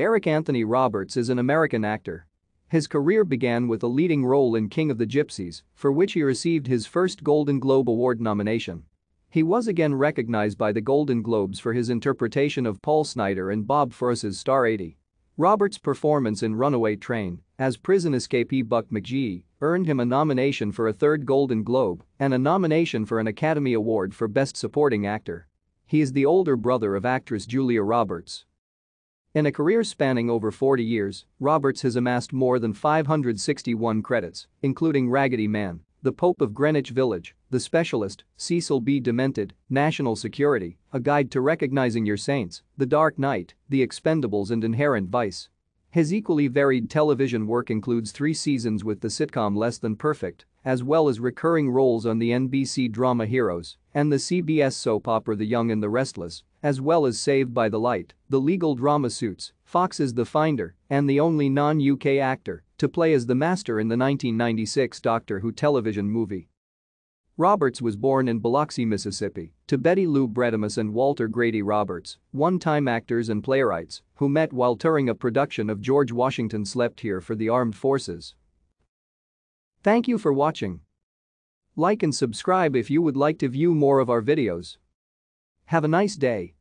Eric Anthony Roberts is an American actor. His career began with a leading role in King of the Gypsies, for which he received his first Golden Globe Award nomination. He was again recognized by the Golden Globes for his interpretation of Paul Snider in Bob Fosse's Star 80. Roberts' performance in Runaway Train as prison escapee Buck McGeehy earned him a nomination for a third Golden Globe and a nomination for an Academy Award for Best Supporting Actor. He is the older brother of actress Julia Roberts. In a career spanning over 40 years, Roberts has amassed more than 561 credits, including Raggedy Man, The Pope of Greenwich Village, The Specialist, Cecil B. Demented, National Security, A Guide to Recognizing Your Saints, The Dark Knight, The Expendables and Inherent Vice. His equally varied television work includes three seasons with the sitcom Less Than Perfect, as well as recurring roles on the NBC drama Heroes and the CBS soap opera The Young and the Restless, as well as Saved by the Light, the legal drama Suits, Fox is the Finder, and the only non-UK actor to play as the Master in the 1996 Doctor Who television movie. Roberts was born in Biloxi, Mississippi, to Betty Lou Bredemus and Walter Grady Roberts, one-time actors and playwrights who met while touring a production of George Washington Slept Here for the Armed Forces. Thank you for watching. Like and subscribe if you would like to view more of our videos. Have a nice day.